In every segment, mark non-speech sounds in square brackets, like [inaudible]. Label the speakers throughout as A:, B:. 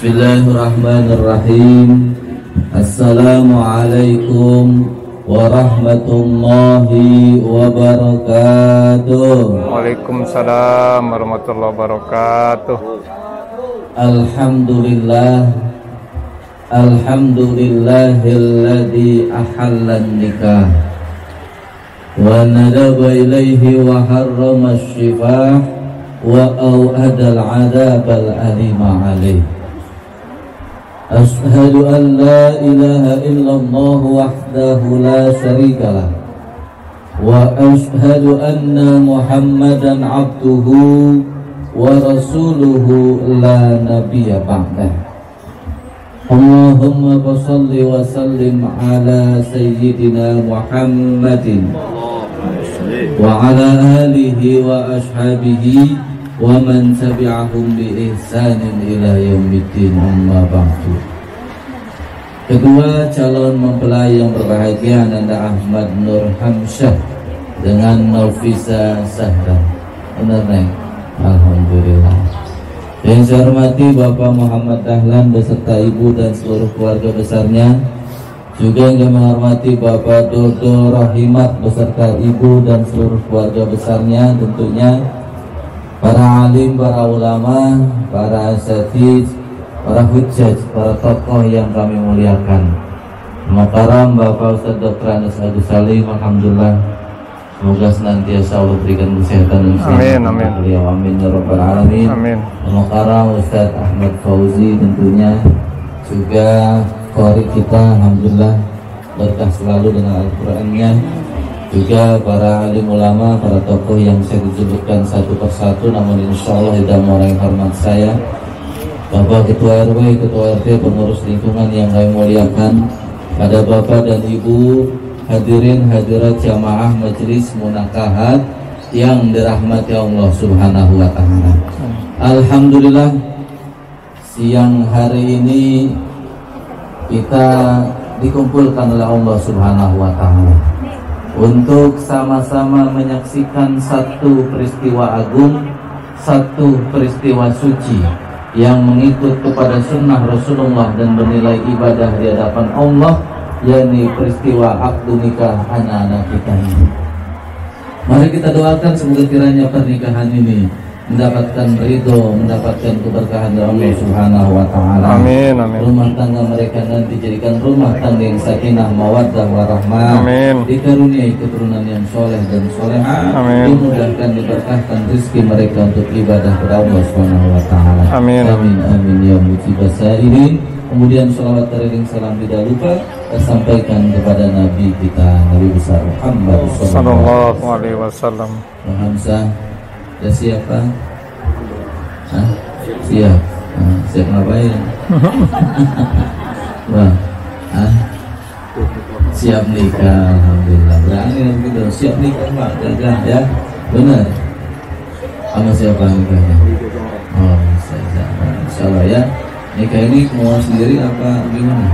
A: Bismillahirrahmanirrahim. Assalamualaikum warahmatullahi wabarakatuh.
B: Waalaikumsalam warahmatullahi wabarakatuh.
A: Alhamdulillah Alhamdulillahilladzi ahallan nikah. Wa nadaba ilaihi wa harrama syifah Wa aw'adal adabal alima alaih أشهد أن لا إله إلا الله وحده لا شريك له وأشهد أن محمدا عبده ورسوله لا نبي بعده. اللهم صل وسلم على سيدنا محمد وعلى آله وأصحابه ومن تبعهم بإحسان إلى يوم الدين أما بعد Kedua calon mempelai yang berbahagia Nanda Ahmad Nur Hamsyah dengan Novisa Sahra. Benar Neng? Alhamdulillah. Yang saya hormati Bapak Muhammad Dahlan beserta Ibu dan seluruh keluarga besarnya. Juga yang menghormati Bapak Dodo Rahimat beserta Ibu dan seluruh keluarga besarnya tentunya para alim, para ulama, para asatid, para hujjaj, para tokoh yang kami muliakan. Makaram Bapak Ustaz Dr. Anas Agus Salim, Alhamdulillah Semoga senantiasa Allah berikan kesehatan dan
B: amin, amin.
A: beliau amin ya rabbal alamin.
B: Amin.
A: Makaram Ustaz Ahmad Fauzi tentunya juga kori kita Alhamdulillah berkah selalu dengan Al-Qur'annya juga para alim ulama, para tokoh yang saya disebutkan satu persatu namun insya Allah tidak orang hormat saya. Bapak Ketua RW, Ketua RT, pengurus lingkungan yang kami muliakan. Pada Bapak dan Ibu hadirin hadirat jamaah majelis munakahat yang dirahmati Allah Subhanahu wa taala. Alhamdulillah siang hari ini kita dikumpulkan oleh Allah Subhanahu wa taala untuk sama-sama menyaksikan satu peristiwa agung, satu peristiwa suci yang mengikut kepada sunnah Rasulullah dan bernilai ibadah di hadapan Allah, yakni peristiwa akdu nikah anak-anak kita ini. Mari kita doakan semoga kiranya pernikahan ini mendapatkan ridho, mendapatkan keberkahan dari Allah Subhanahu wa taala.
B: Amin, amin.
A: Rumah tangga mereka nanti jadikan rumah tangga yang sakinah, mawaddah warahmah.
B: Amin.
A: Dikaruniai keturunan yang soleh dan solehah.
B: Amin.
A: Dimudahkan diberkahkan rezeki mereka untuk ibadah kepada Allah Subhanahu wa taala.
B: Amin.
A: Amin amin ya mujibas sa'irin. Kemudian salawat teriring salam tidak lupa sampaikan kepada Nabi kita Nabi besar Muhammad
B: Sallallahu Alaihi Wasallam.
A: Hamzah Ya siapa? Hah? Siap. Nah, siap ngapain? [laughs] Wah. Hah? Siap nikah, alhamdulillah. Berani gitu. Siap nikah, Pak. Gagah ya. Benar. Sama siapa nikahnya? Oh, saya Insya Allah ya. Nikah ini mau sendiri apa gimana?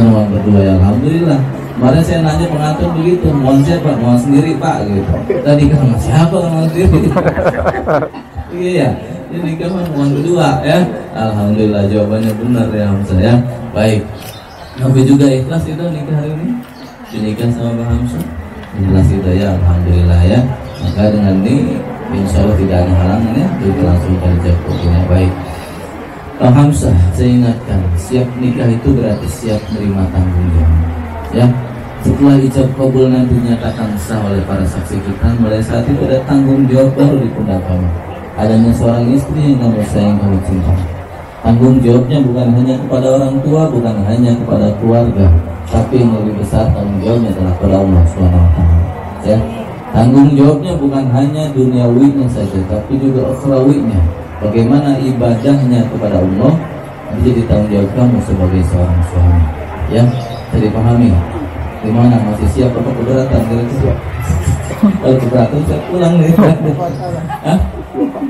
A: Rumah berdua ya, alhamdulillah. Kemarin saya nanya pengantin begitu, mohon siapa? Mohon sendiri pak gitu. Tadi kan sama siapa mohon sendiri? [laughs] iya ya, ini kan mohon berdua ya. Alhamdulillah jawabannya benar ya Hamzah ya. Baik. Nabi juga ikhlas itu nikah hari ini? Dinikah sama Pak Hamzah? Ikhlas itu ya, Alhamdulillah ya. Maka dengan ini Insya Allah tidak ada halangan ya Kita langsung kerja pokoknya baik Pak Hamzah saya ingatkan Siap nikah itu berarti siap menerima tanggung jawab Ya setelah ijab kabul nanti dinyatakan sah oleh para saksi kita, mulai saat itu ada tanggung jawab baru di pundak kamu. Adanya seorang istri yang kamu sayang, kamu cinta. Tanggung jawabnya bukan hanya kepada orang tua, bukan hanya kepada keluarga, tapi yang lebih besar tanggung jawabnya adalah kepada Allah SWT. Ya, tanggung jawabnya bukan hanya duniawinya saja, tapi juga akhrawinya. Bagaimana ibadahnya kepada Allah menjadi tanggung jawab kamu sebagai seorang suami. Ya, jadi pahami gimana masih siap apa keberatan kira-kira kalau keberatan saya pulang nih. [laughs] Hah?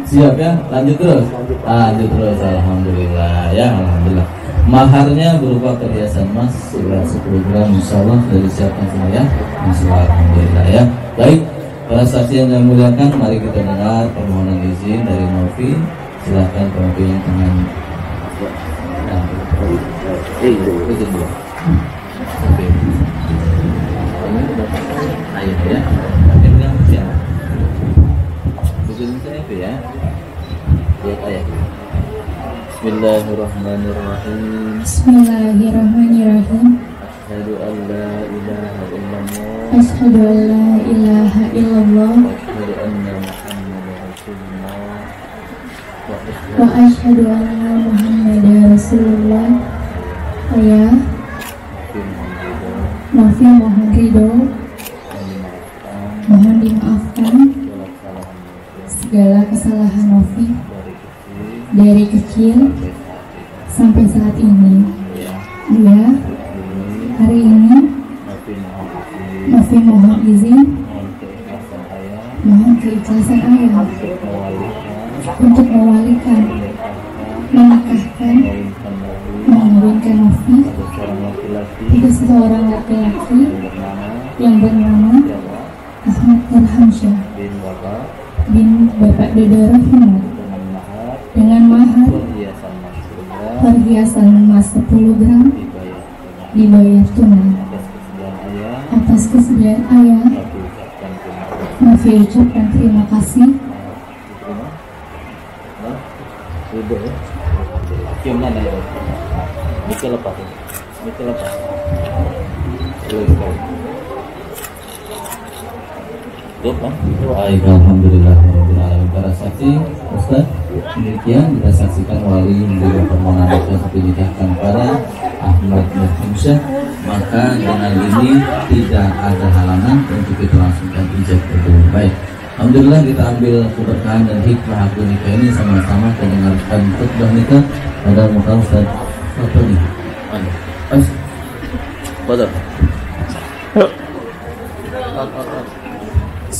A: siap ya? Lanjut terus? Lanjut terus alhamdulillah. Ya alhamdulillah. Maharnya berupa perhiasan emas seberat 10 gram insya Allah sudah disiapkan semua ya. Insya alhamdulillah ya. Baik para saksi yang saya muliakan mari kita dengar permohonan izin dari Novi. Silahkan pemimpin tangan Nah, eh, itu dulu. Oke. Kamu udah pakai air ya. Pakai dengan siapa? Bikin saya itu ya. Lihat ayat. Bismillahirrahmanirrahim.
C: Bismillahirrahmanirrahim.
A: Asyhadu an la ilaha illallah
C: Asyhadu an la ilaha illallah
A: wa asyhadu anna Muhammadar Rasulullah. Wa asyhadu
C: asyhadu anna Muhammadar Rasulullah. Dari kecil sampai saat ini. Ya, hari ini Novi mohon izin, mohon keikhlasan ayah untuk mewalikan, menikahkan, mengawinkan Novi pada seseorang laki-laki yang bernama Ahmad Irhamsyah bin Bapak Dodo Rahimah dengan mahar perhiasan emas 10 gram dibayar tunai atas kesediaan ayah Novi ucapkan terima kasih
A: Udah ya. Cium mana ya? Bisa lepas ya? Alhamdulillah Para saksi, Ustaz Demikian kita saksikan wali memberi permohonan untuk dinikahkan pada Ahmad Nurhamsyah Maka dengan ini tidak ada halangan untuk kita langsungkan ijab kabul Baik Alhamdulillah kita ambil keberkahan dan hikmah akad nikah ini sama-sama kita dengarkan khutbah nikah. Pada muka Ustaz? Apa nih?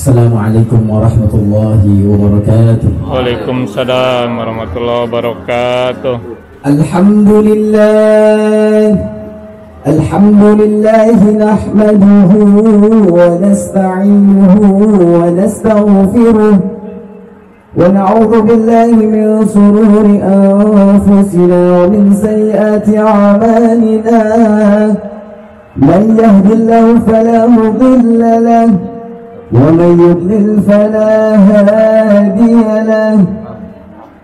A: Mana? Pas. Pada.
D: Assalamualaikum warahmatullahi wabarakatuh.
B: Waalaikumsalam warahmatullahi wabarakatuh.
D: الحمد لله الحمد لله نحمده ونستعينه ونستغفره ونعوذ بالله من شرور أنفسنا ومن سيئات أعمالنا من يهد الله فلا مضل له ومن يضلل فلا هادي له.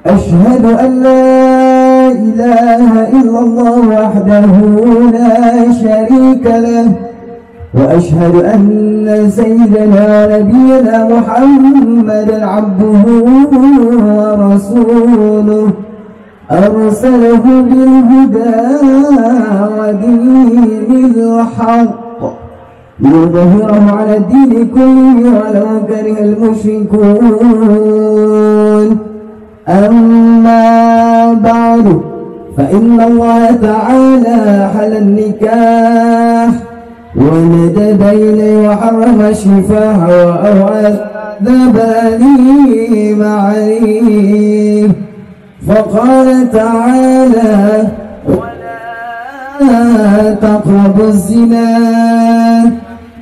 D: أشهد أن لا إله إلا الله وحده لا شريك له. وأشهد أن سيدنا نبينا محمد عبده ورسوله. أرسله بالهدى ودين الحق. ليظهره على الدين كله ولو كره المشركون. أما بعد فإن الله تعالى حل النكاح وندب إليه وحرم الشفاح وأعذب لي عليه فقال تعالى ولا تقربوا الزنا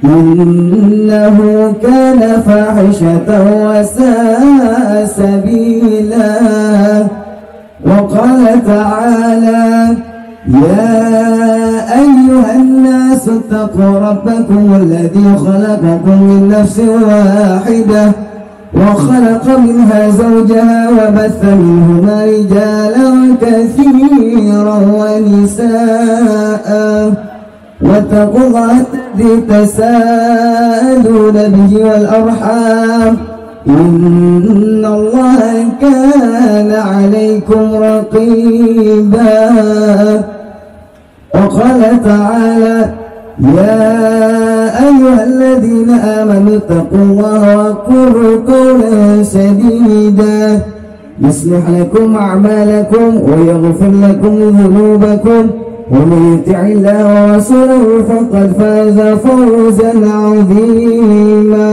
D: إنه كان فاحشة وساء سبيلا. وقال تعالى يا أيها الناس اتقوا ربكم الذي خلقكم من نفس واحدة وخلق منها زوجها وبث منهما رجالا كثيرا ونساء. واتقوا الله تساءلون به والأرحام. إن الله كان عليكم رقيبا. وقال تعالى يا أيها الذين آمنوا اتقوا الله وقولوا قولا سديدا. يصلح لكم أعمالكم ويغفر لكم ذنوبكم. ومن يطع الله ورسوله فقد فاز فوزا عظيما.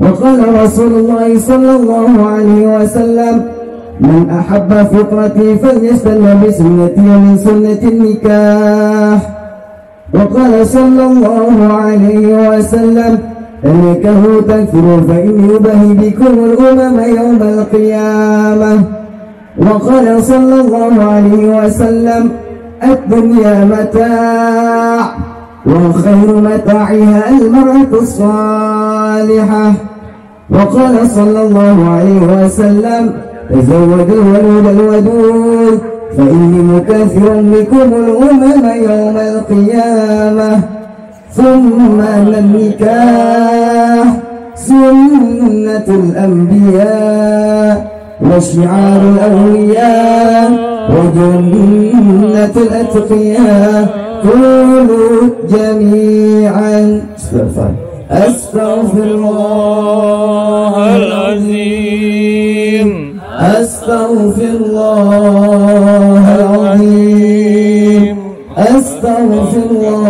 D: وقال رسول الله صلى الله عليه وسلم من أحب فطرتي فليستنى بسنتي ومن سنة النكاح. وقال صلى الله عليه وسلم إنكه تكفروا فإني أبهي بكم الأمم يوم القيامة. وقال صلى الله عليه وسلم الدنيا متاع وخير متاعها المرأة الصالحة. وقال صلى الله عليه وسلم تزودوا الولود الودود فإني مكاثر بكم الأمم يوم القيامة. ثم أن النكاح سنة الأنبياء. وشعار الأولياء وجنة الأتقياء قولوا جميعا. استغفر أستغفر الله
B: العظيم.
D: أستغفر الله العظيم. أستغفر الله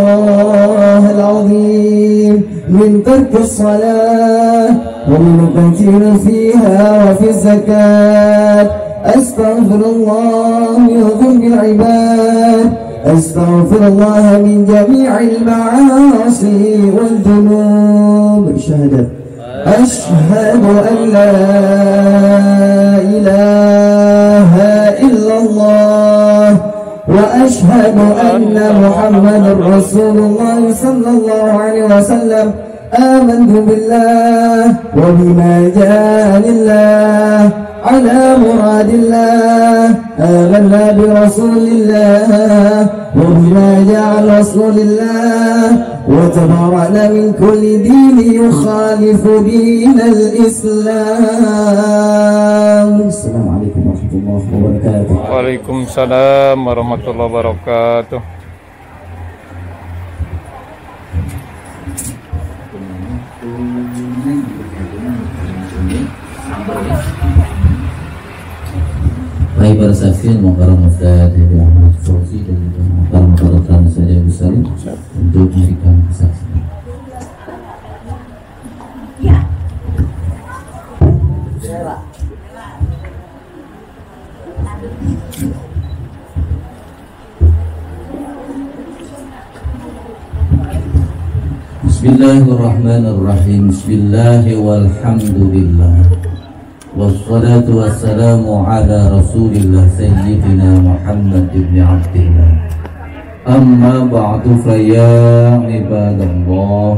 D: من ترك الصلاة ومن كثير فيها وفي الزكاة. أستغفر الله من ذنب العباد. أستغفر الله من جميع المعاصي والذنوب. شهادة. أشهد أن لا إله إلا الله. وأشهد أن محمد رسول الله صلى الله عليه وسلم. آمنت بالله وبما جاء لله على مراد الله. آمنا برسول الله وبما جاء رسول الله. وتبرأنا من كل دين يخالف دين الإسلام. السلام عليكم ورحمة الله وبركاته.
B: Waalaikumsalam warahmatullahi wabarakatuh
A: Baik para saksi Mukarram Ustaz Hedi Ahmad Fauzi dan para tamu saja besar untuk memberikan kesaksian. Bismillahirrahmanirrahim والصلاة والسلام على رسول الله سيدنا محمد بن عبد الله. أما بعد فيا عباد الله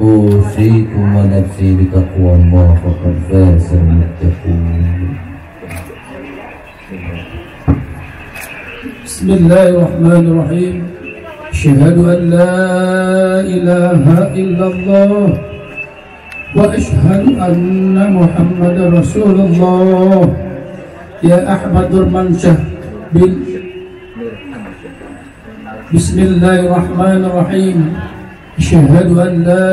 A: أوصيكم ونفسي بتقوى الله فقد فاز المتقون.
E: بسم الله الرحمن الرحيم. أشهد أن لا إله إلا الله وأشهد أن محمد رسول الله. يا أحمد المنشأ بال بسم الله الرحمن الرحيم. أشهد أن لا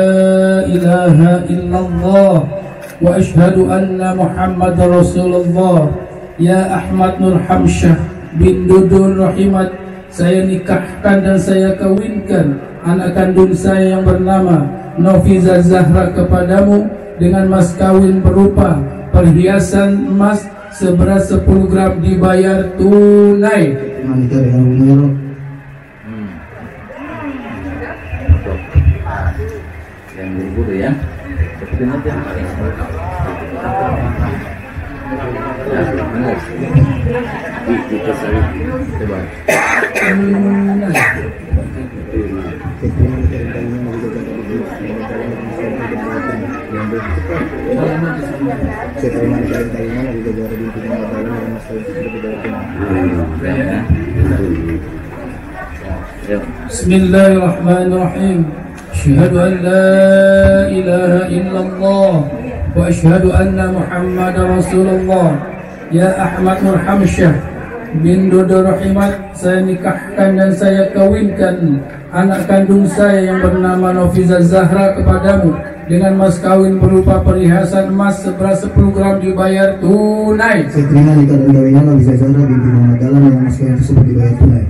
E: إله إلا الله. وأشهد أن محمد رسول الله. يا أحمد نور حمشة bin Dudul Rahimat saya nikahkan dan saya kawinkan anak kandung saya yang bernama Noviza Zahra kepadamu dengan mas kawin berupa perhiasan emas seberat 10 gram dibayar tunai.
A: Yang buru-buru ya. Seperti nanti Ya, benar. Kita saya coba.
E: بسم الله الرحمن الرحيم أشهد أن لا إله إلا الله وأشهد أن محمد رسول الله Ya Ahmad Nur Hamsyah bin Dodo Rahimat Saya nikahkan dan saya kawinkan Anak kandung saya yang bernama Noviza Zahra kepadamu Dengan mas kawin berupa perhiasan emas seberat 10 gram dibayar tunai
D: Saya terima nikah dan kawinan Nobisa Zahra binti Muhammad Dalam yang mas kawin tersebut dibayar tunai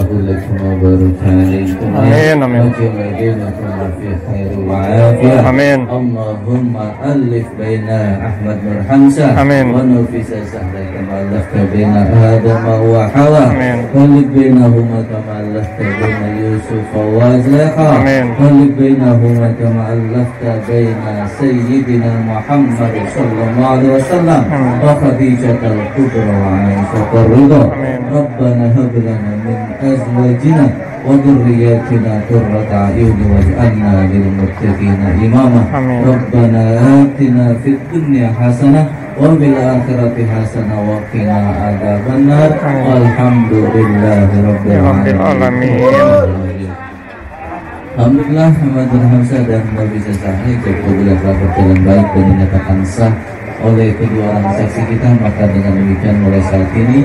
A: اللهم بارك عليكم
B: آمين. آمين.
A: وجمالكما في خير وعافيه
B: آمين.
A: اللهم الف بين احمد بن حمزه
B: آمين.
A: ونفس سهلا كما الفت بين آدم وحواء
B: آمين.
A: خلق بينهما كما الفت بين يوسف وزليخا
B: آمين.
A: خلق بينهما كما الفت بين سيدنا محمد صلى الله عليه وسلم وخديجه الكبرى وعائشه الرضا
B: آمين.
A: ربنا هب لنا من أزواجنا وذرياتنا قرة أعين واجعلنا للمتقين إماما
B: آمين.
A: ربنا آتنا في الدنيا حسنة وفي الآخرة حسنة وقنا عذاب النار
B: آمين.
A: والحمد لله رب
B: رب
A: العالمين
B: العالمين.
A: Alhamdulillah Muhammad bin Hamzah dan Nabi Sesahnya Kemudian telah berjalan baik dan dinyatakan sah oleh kedua orang saksi kita Maka dengan demikian mulai saat ini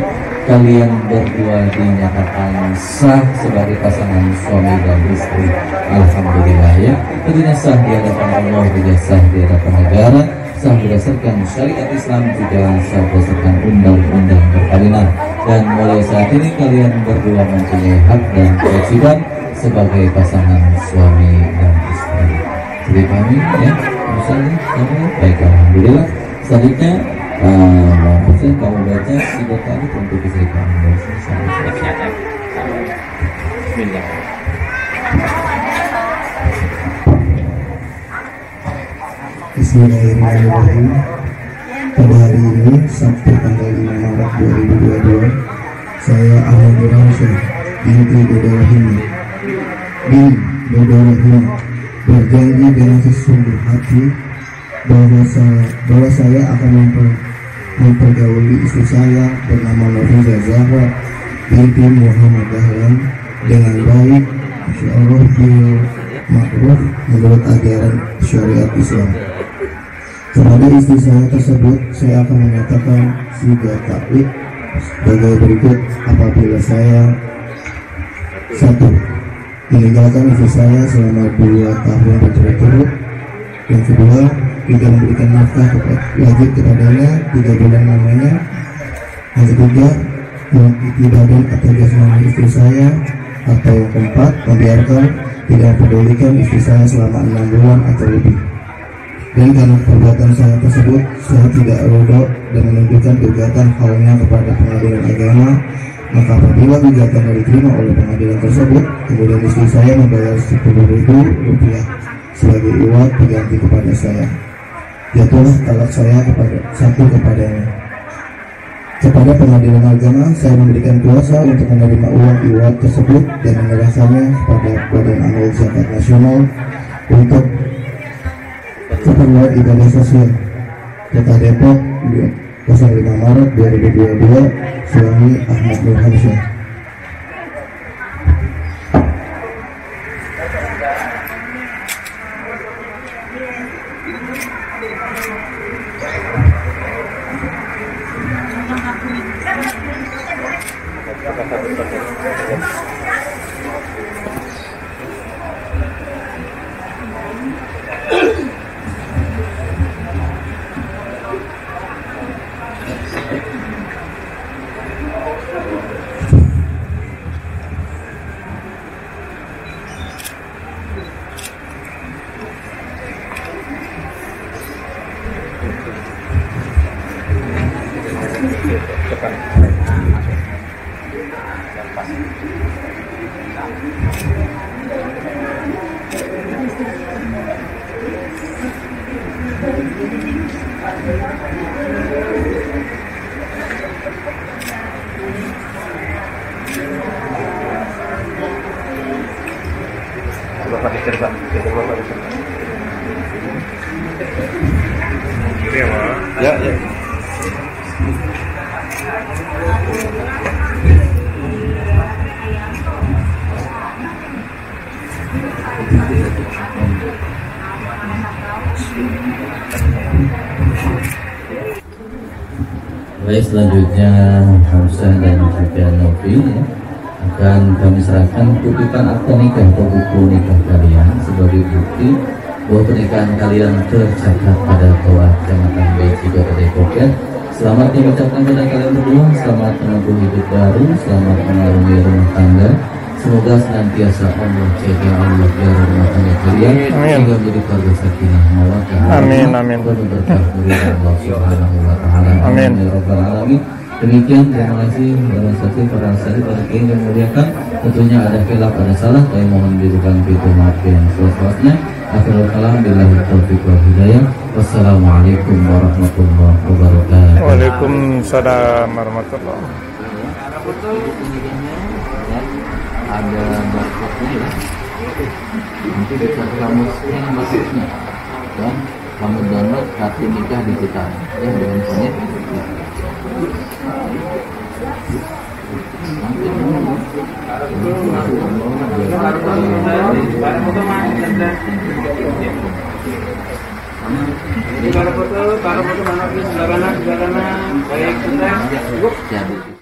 A: Kalian berdua dinyatakan sah sebagai pasangan suami dan istri. Alhamdulillah ya. Tentunya sah di hadapan Allah juga sah di hadapan negara. Sah berdasarkan syariat Islam juga sah berdasarkan undang-undang perkawinan Dan mulai saat ini kalian berdua mempunyai hak dan kewajiban sebagai pasangan suami dan istri. Jadi kami ya, misalnya kamu baik alhamdulillah. Selanjutnya uh, maksudnya kamu baca tiga kali untuk istri kamu. Bismillah.
F: Bismillahirrahmanirrahim Pada hari ini Sabtu tanggal 5 Maret 2022 Saya Ahmad Ramsyah Binti Dodo Rahimi Bin Dodo Rahimi Berjanji dengan sesungguh hati bahwa saya, bahwa saya akan memper, mempergauli istri saya bernama Noviza Zahra binti Muhammad Dahlan dengan baik Insya Allah bil ma'ruf menurut ajaran syariat Islam. Kepada istri saya tersebut, saya akan menyatakan siga taklid sebagai berikut apabila saya satu meninggalkan istri saya selama dua tahun berturut-turut yang kedua tidak memberikan nafkah kepada, wajib kepadanya tiga bulan lamanya yang ketiga mengikuti badan atau jasmani istri saya. Atau yang keempat membiarkan tidak mempedulikan istri saya selama enam bulan atau lebih. Dan karena perbuatan saya tersebut saya tidak ridho dan menunjukkan gugatan halnya kepada pengadilan agama maka apabila gugatan diterima oleh pengadilan tersebut kemudian istri saya membayar sepuluh ribu rupiah sebagai iwat pengganti kepada saya. Jatuhlah talak saya kepada satu kepadanya. Kepada pengadilan agama saya memberikan kuasa untuk menerima uang iwat tersebut dan menyerahkannya kepada Badan Amal Zakat Nasional untuk keperluan ibadah sosial. Kota Depok 05 Maret 2022 suami Ahmad Nur
B: Ya,
A: Baik selanjutnya Hamzah dan juga Novi akan kami serahkan tuntutan akta nikah atau buku nikah kalian sebagai bukti bahwa pernikahan kalian tercatat pada Toa Kecamatan Beci Kota Depok ya. Selamat kami ucapkan kepada kalian berdua Selamat menempuh hidup baru Selamat mengarungi rumah tangga Semoga senantiasa Allah jaga Allah biar rumah tangga kalian. Sehingga menjadi keluarga sakinah mawadah.
B: Amin, amin.
A: Berkah dari Allah subhanahu wa ta'ala.
B: Amin.
A: Ya Rabbal Alamin. Demikian terima kasih. Para saksi para saksi para kiai yang muliakan. Tentunya ada khilaf ada salah. Saya mohon diberikan pintu maaf yang seluas-luasnya. Akhirul kalam billahi taufiq wal hidayah. Wassalamualaikum warahmatullahi wabarakatuh.
B: Waalaikumsalam warahmatullahi
A: ada barcode-nya ya nanti bisa kamu scan barcode-nya dan kamu download kartu nikah digital ya dengan sini
G: Para foto, para foto mana sebelah kanan, sebelah kanan, baik, sudah.
A: Jadi